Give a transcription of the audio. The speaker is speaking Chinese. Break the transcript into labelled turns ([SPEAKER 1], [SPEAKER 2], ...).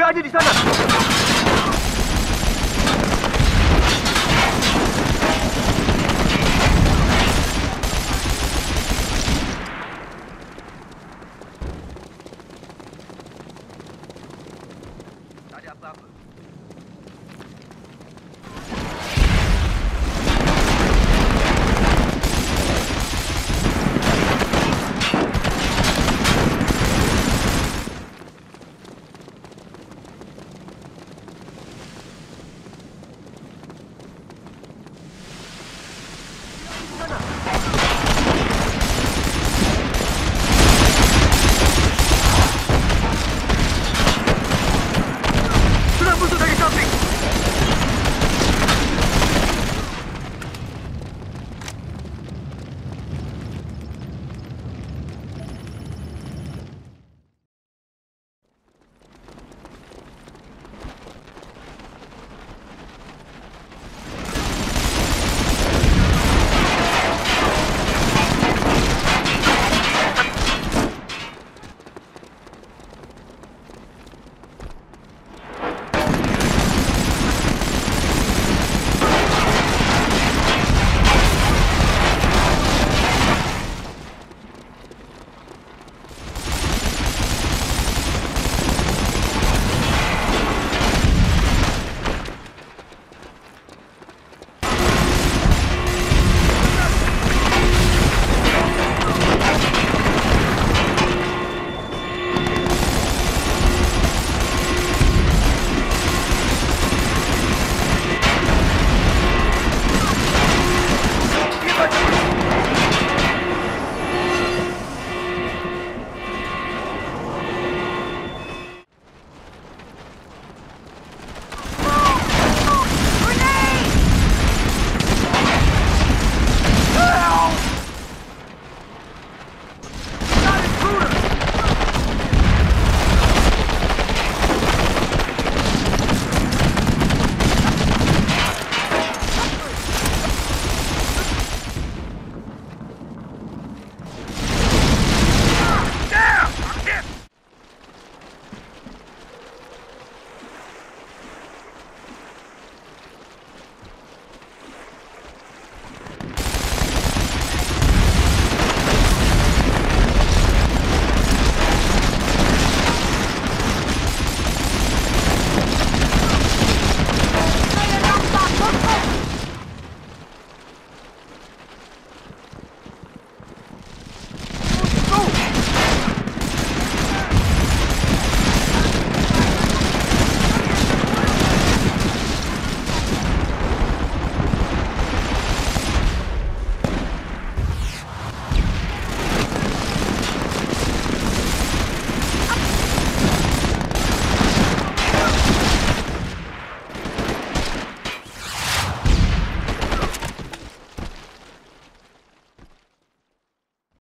[SPEAKER 1] Dia ada di sana. Tak ada apa-apa.